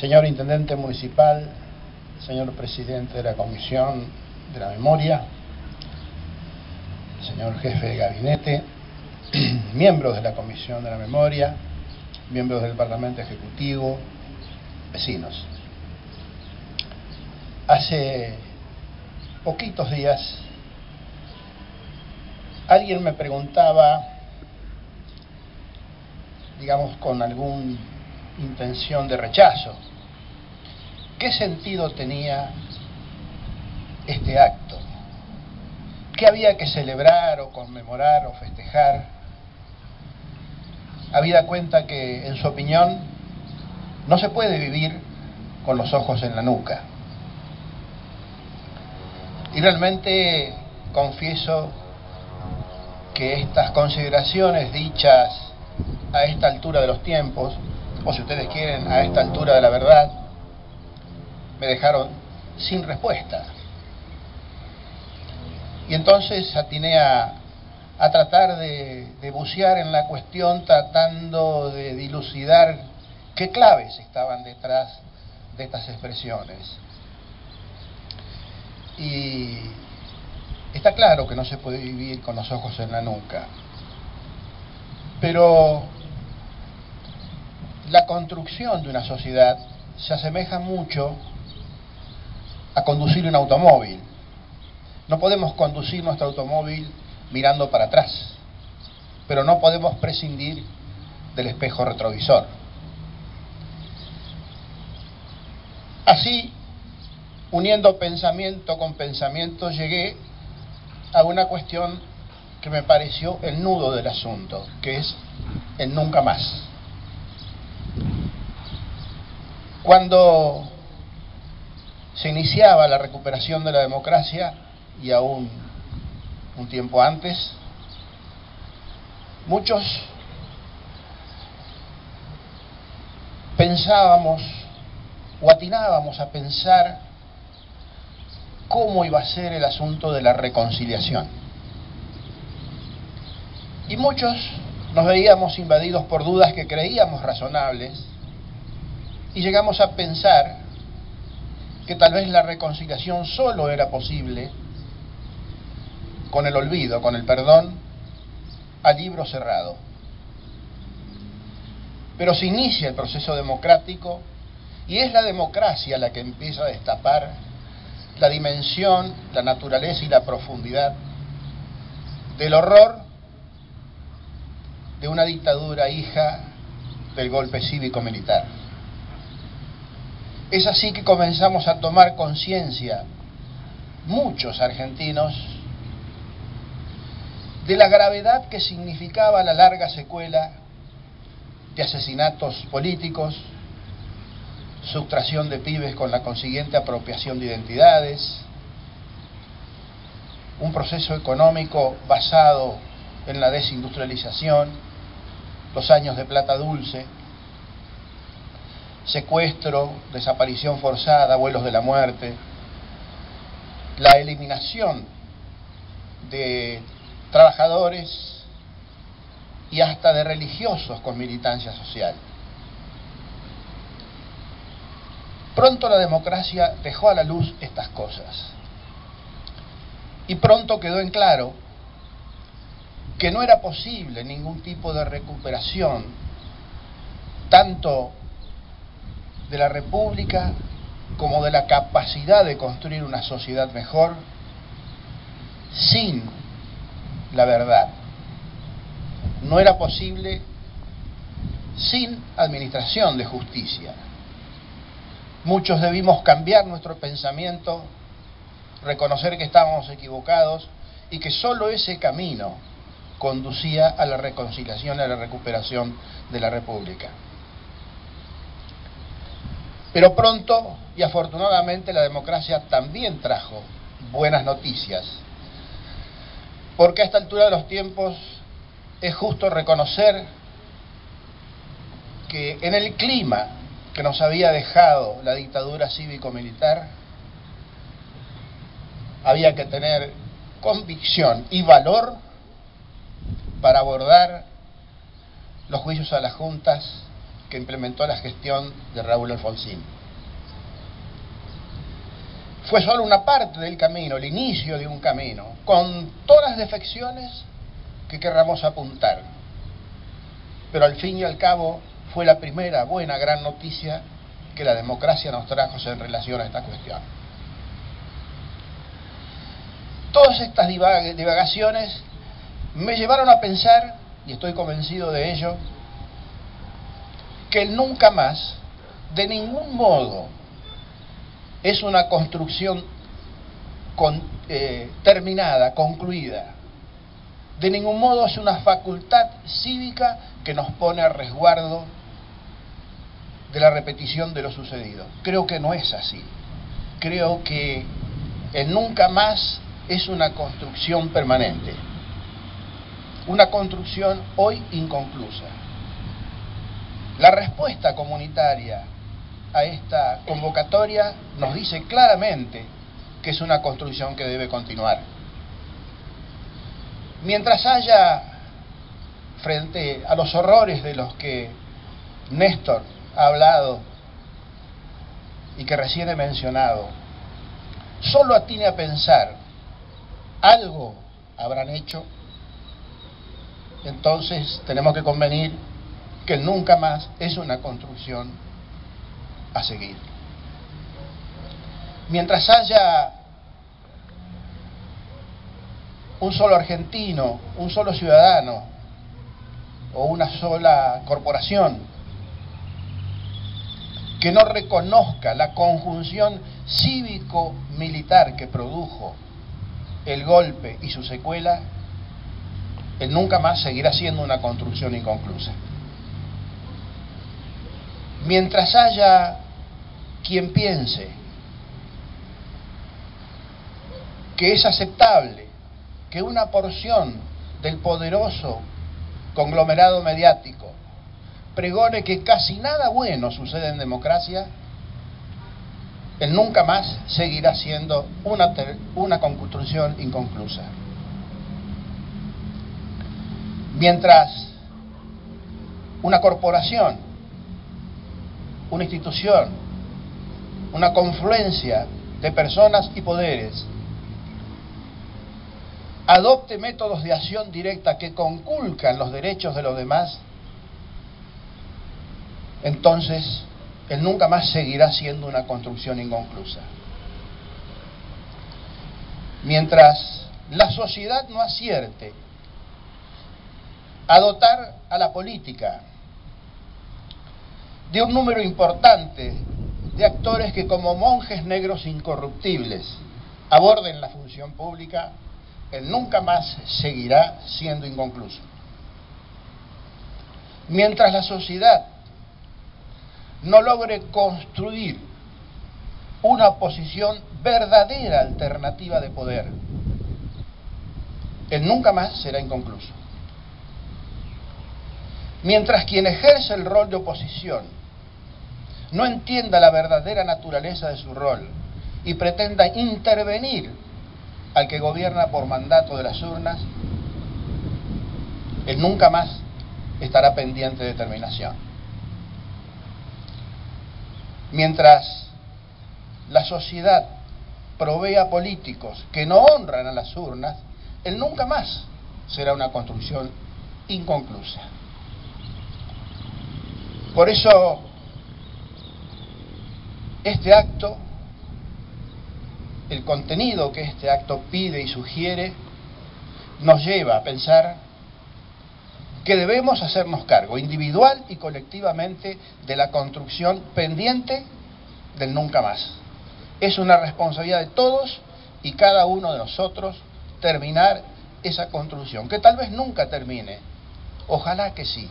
señor Intendente Municipal, señor Presidente de la Comisión de la Memoria, señor Jefe de Gabinete, miembros de la Comisión de la Memoria, miembros del Parlamento Ejecutivo, vecinos. Hace poquitos días alguien me preguntaba, digamos con alguna intención de rechazo, ¿qué sentido tenía este acto? ¿Qué había que celebrar o conmemorar o festejar? Habida cuenta que, en su opinión, no se puede vivir con los ojos en la nuca. Y realmente confieso que estas consideraciones dichas a esta altura de los tiempos, o si ustedes quieren, a esta altura de la verdad, me dejaron sin respuesta. Y entonces atiné a, tratar de, de bucear en la cuestión tratando de dilucidar qué claves estaban detrás de estas expresiones. Y está claro que no se puede vivir con los ojos en la nuca, pero la construcción de una sociedad se asemeja mucho a conducir un automóvil. No podemos conducir nuestro automóvil mirando para atrás, pero no podemos prescindir del espejo retrovisor. Así, uniendo pensamiento con pensamiento, llegué a una cuestión que me pareció el nudo del asunto, que es el nunca más. Cuando se iniciaba la recuperación de la democracia, y aún un tiempo antes, muchos pensábamos o atinábamos a pensar cómo iba a ser el asunto de la reconciliación. Y muchos nos veíamos invadidos por dudas que creíamos razonables y llegamos a pensar que tal vez la reconciliación solo era posible con el olvido, con el perdón, a libro cerrado. Pero se inicia el proceso democrático y es la democracia la que empieza a destapar la dimensión, la naturaleza y la profundidad del horror de una dictadura hija del golpe cívico-militar. Es así que comenzamos a tomar conciencia, muchos argentinos, de la gravedad que significaba la larga secuela de asesinatos políticos, sustracción de pibes con la consiguiente apropiación de identidades, un proceso económico basado en la desindustrialización, los años de plata dulce, secuestro, desaparición forzada, vuelos de la muerte, la eliminación de trabajadores y hasta de religiosos con militancia social. Pronto la democracia dejó a la luz estas cosas. Y pronto quedó en claro que no era posible ningún tipo de recuperación, tanto de la República como de la capacidad de construir una sociedad mejor, sin la verdad. No era posible sin administración de justicia. Muchos debimos cambiar nuestro pensamiento, reconocer que estábamos equivocados y que solo ese camino conducía a la reconciliación y a la recuperación de la República. Pero pronto y afortunadamente la democracia también trajo buenas noticias, porque a esta altura de los tiempos es justo reconocer que en el clima que nos había dejado la dictadura cívico-militar, había que tener convicción y valor para abordar los juicios a las juntas que implementó la gestión de Raúl Alfonsín. Fue solo una parte del camino, el inicio de un camino, con todas las defecciones que querramos apuntar. Pero al fin y al cabo fue la primera buena, gran noticia que la democracia nos trajo en relación a esta cuestión. Todas estas divagaciones me llevaron a pensar, y estoy convencido de ello, que el nunca más, de ningún modo, es una construcción eh, terminada, concluida. De ningún modo es una facultad cívica que nos pone a resguardo de la repetición de lo sucedido. Creo que no es así. Creo que el nunca más es una construcción permanente, una construcción hoy inconclusa. La respuesta comunitaria a esta convocatoria nos dice claramente que es una construcción que debe continuar. Mientras haya, frente a los horrores de los que Néstor ha hablado y que recién he mencionado, solo atine a pensar, algo habrán hecho, entonces tenemos que convenir que nunca más es una construcción a seguir. Mientras haya un solo argentino, un solo ciudadano o una sola corporación que no reconozca la conjunción cívico-militar que produjo el golpe y su secuela, él nunca más seguirá siendo una construcción inconclusa. Mientras haya quien piense que es aceptable que una porción del poderoso conglomerado mediático pregone que casi nada bueno sucede en democracia, él nunca más seguirá siendo una, una construcción inconclusa. Mientras una corporación, una institución, una confluencia de personas y poderes adopte métodos de acción directa que conculcan los derechos de los demás, entonces él nunca más seguirá siendo una construcción inconclusa. Mientras la sociedad no acierte a dotar a la política de un número importante de actores que como monjes negros incorruptibles aborden la función pública, él nunca más seguirá siendo inconcluso. Mientras la sociedad no logre construir una oposición verdadera alternativa de poder, él nunca más será inconcluso. Mientras quien ejerce el rol de oposición no entienda la verdadera naturaleza de su rol y pretenda intervenir al que gobierna por mandato de las urnas, él nunca más estará pendiente de determinación mientras la sociedad provee a políticos que no honran a las urnas, él nunca más será una construcción inconclusa. Por eso, este acto, el contenido que este acto pide y sugiere, nos lleva a pensar que debemos hacernos cargo individual y colectivamente de la construcción pendiente del nunca más. Es una responsabilidad de todos y cada uno de nosotros terminar esa construcción, que tal vez nunca termine, ojalá que sí,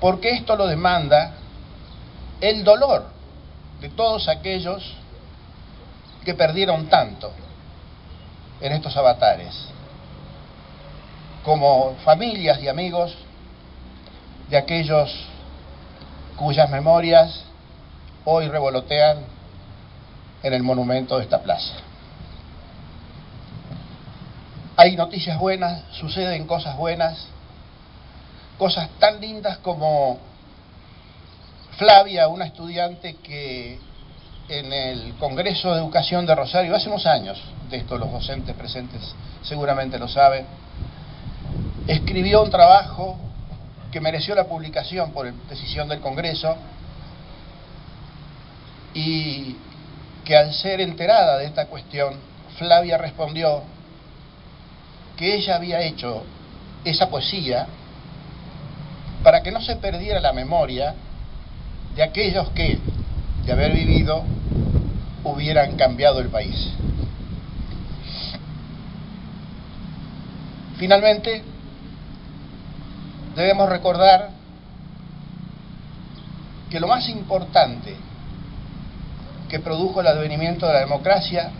porque esto lo demanda el dolor de todos aquellos que perdieron tanto en estos avatares como familias y amigos de aquellos cuyas memorias hoy revolotean en el monumento de esta plaza. Hay noticias buenas, suceden cosas buenas, cosas tan lindas como Flavia, una estudiante que en el Congreso de Educación de Rosario, hace unos años, de esto los docentes presentes seguramente lo saben, escribió un trabajo que mereció la publicación por decisión del Congreso y que al ser enterada de esta cuestión, Flavia respondió que ella había hecho esa poesía para que no se perdiera la memoria de aquellos que, de haber vivido, hubieran cambiado el país. Finalmente, debemos recordar que lo más importante que produjo el advenimiento de la democracia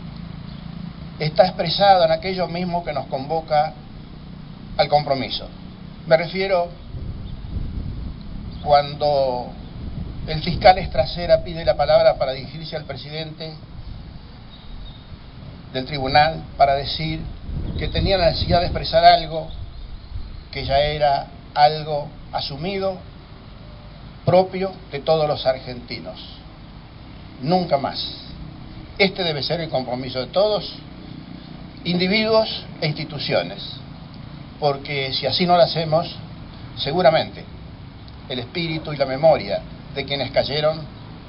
está expresado en aquello mismo que nos convoca al compromiso. Me refiero cuando el fiscal Estracera pide la palabra para dirigirse al presidente del tribunal para decir que tenía la necesidad de expresar algo que ya era algo asumido, propio de todos los argentinos. Nunca más. Este debe ser el compromiso de todos, individuos e instituciones, porque si así no lo hacemos, seguramente el espíritu y la memoria de quienes cayeron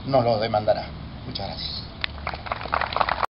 nos lo demandará. Muchas gracias.